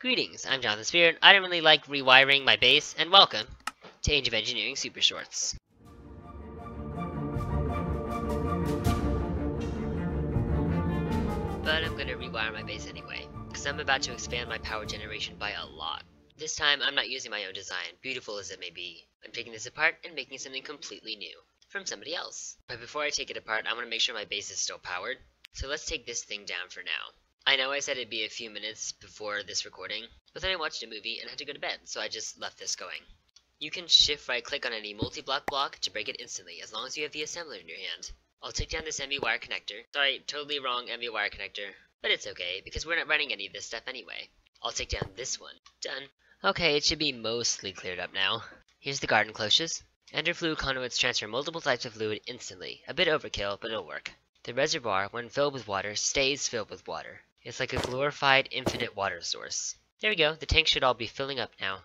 Greetings, I'm Jonathan Spirit. I don't really like rewiring my base, and welcome to Age of Engineering Super Shorts. But I'm gonna rewire my base anyway, because I'm about to expand my power generation by a lot. This time, I'm not using my own design, beautiful as it may be. I'm taking this apart and making something completely new, from somebody else. But before I take it apart, I want to make sure my base is still powered, so let's take this thing down for now. I know I said it'd be a few minutes before this recording, but then I watched a movie and had to go to bed, so I just left this going. You can shift right click on any multi-block block to break it instantly, as long as you have the assembler in your hand. I'll take down this MV wire connector. Sorry, totally wrong MV wire connector. But it's okay, because we're not running any of this stuff anyway. I'll take down this one. Done. Okay, it should be mostly cleared up now. Here's the garden cloches. Ender fluid conduits transfer multiple types of fluid instantly. A bit overkill, but it'll work. The reservoir, when filled with water, stays filled with water. It's like a glorified infinite water source. There we go, the tank should all be filling up now.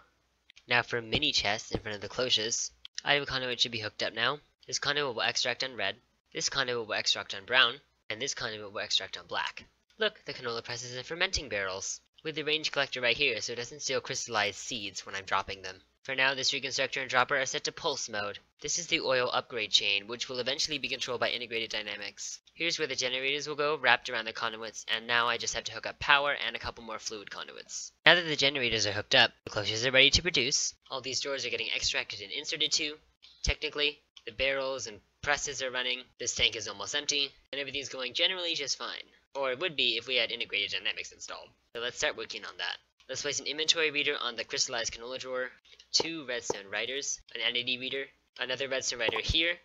Now for mini chests in front of the cloches. Item conduit should be hooked up now. This conduit will extract on red, this conduit will extract on brown, and this conduit will extract on black. Look, the canola presses in fermenting barrels. With the range collector right here so it doesn't steal crystallized seeds when I'm dropping them. For now, this reconstructor and dropper are set to pulse mode. This is the oil upgrade chain, which will eventually be controlled by integrated dynamics. Here's where the generators will go, wrapped around the conduits, and now I just have to hook up power and a couple more fluid conduits. Now that the generators are hooked up, the cloches are ready to produce. All these doors are getting extracted and inserted too. Technically, the barrels and presses are running, this tank is almost empty, and everything's going generally just fine. Or it would be if we had integrated dynamics installed. So let's start working on that. Let's place an inventory reader on the crystallized canola drawer, two redstone writers, an entity reader, another redstone writer here,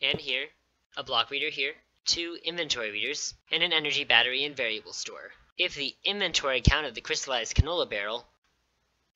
and here, a block reader here, two inventory readers, and an energy battery and variable store. If the inventory count of the crystallized canola barrel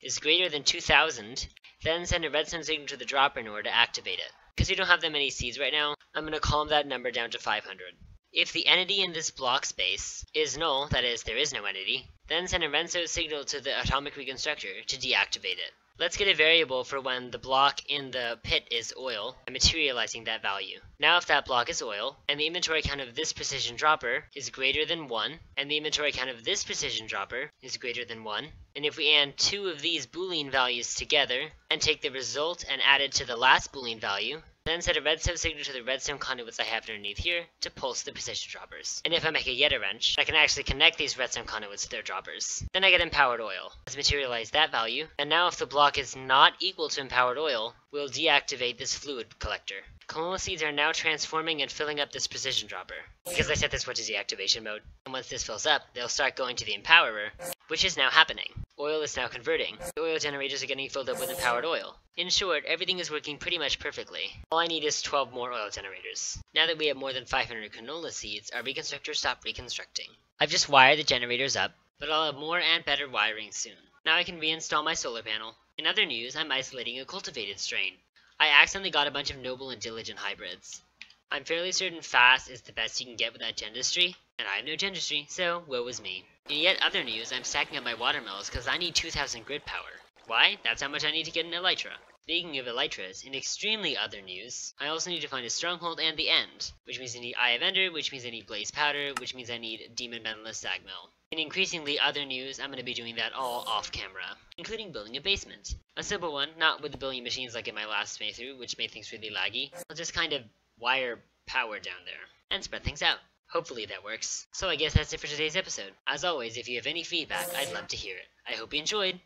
is greater than 2000, then send a redstone signal to the dropper in order to activate it. Because we don't have that many seeds right now, I'm going to calm that number down to 500. If the entity in this block space is null, that is, there is no entity, then send a redstone signal to the atomic reconstructor to deactivate it. Let's get a variable for when the block in the pit is oil, and materializing that value. Now if that block is oil, and the inventory count of this precision dropper is greater than 1, and the inventory count of this precision dropper is greater than 1, and if we add two of these boolean values together, and take the result and add it to the last boolean value, then set a redstone signal to the redstone conduits I have underneath here to pulse the precision droppers. And if I make a Yeta wrench, I can actually connect these redstone conduits to their droppers. Then I get empowered oil. Let's materialize that value. And now if the block is not equal to empowered oil, we'll deactivate this fluid collector. Canola seeds are now transforming and filling up this precision dropper. Because I set this one to deactivation mode. And once this fills up, they'll start going to the empowerer, which is now happening. Oil is now converting. The oil generators are getting filled up with empowered oil. In short, everything is working pretty much perfectly. All I need is 12 more oil generators. Now that we have more than 500 canola seeds, our reconstructor stopped reconstructing. I've just wired the generators up, but I'll have more and better wiring soon. Now I can reinstall my solar panel. In other news, I'm isolating a cultivated strain. I accidentally got a bunch of noble and diligent hybrids. I'm fairly certain fast is the best you can get without Gendustry, and I have no Gendustry, so woe was me. In yet other news, I'm stacking up my watermills because I need 2000 grid power. Why? That's how much I need to get an Elytra. Speaking of Elytras, in extremely other news, I also need to find a stronghold and the end, which means I need Eye of Ender, which means I need Blaze Powder, which means I need Demon Mentalist Zagmel. In increasingly other news, I'm going to be doing that all off camera, including building a basement. A simple one, not with the building machines like in my last playthrough, which made things really laggy. I'll just kind of wire power down there, and spread things out. Hopefully that works. So I guess that's it for today's episode. As always, if you have any feedback, I'd love to hear it. I hope you enjoyed.